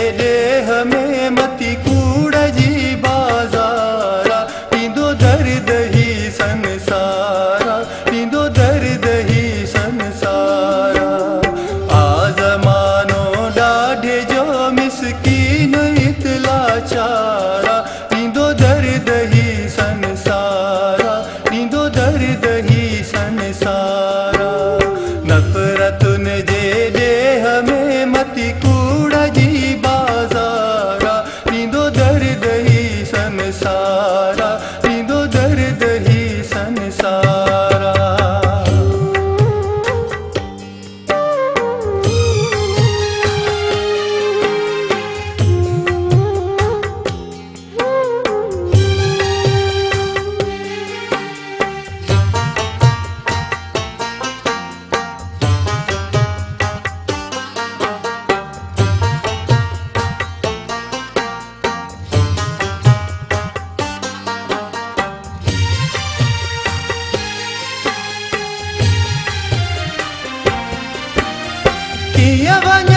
ere Саванна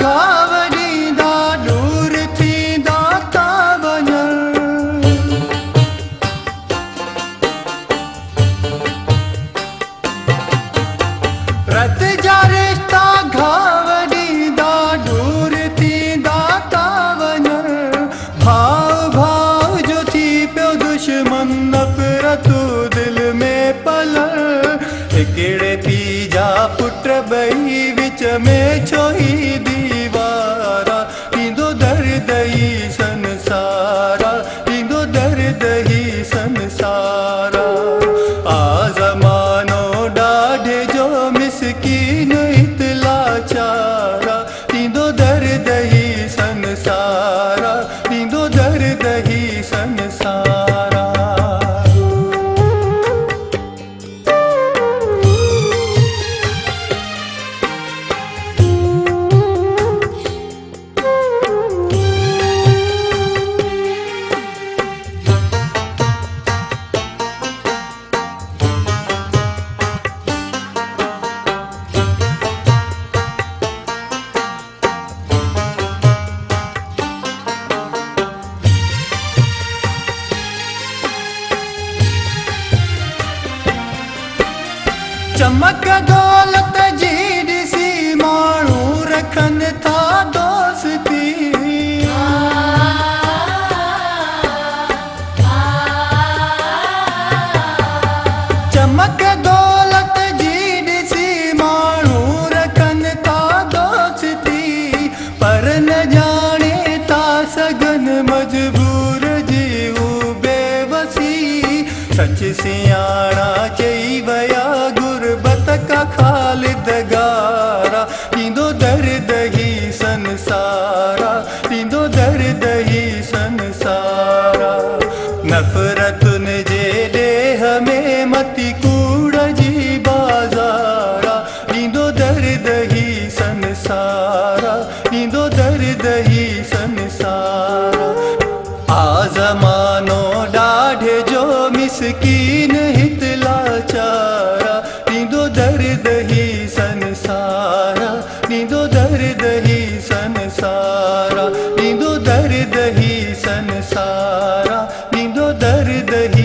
ঘর ஈச چمڪ دولت جي ڏسي ماڻهو رکن ٿا دوستي چمڪ دولت جي ڏسي ماڻهو رکن ٿا دوستي پر نه ڄاڻي ٿا سگهن مجبور جي هو بيوسي. سچ سياڻا چئي मिसकीन हित लाचारा नीदो दर्द ही संसारा, नीदो दर्द ही संसारा, नीदो दर्द ही संसारा, नीदो दर्द दही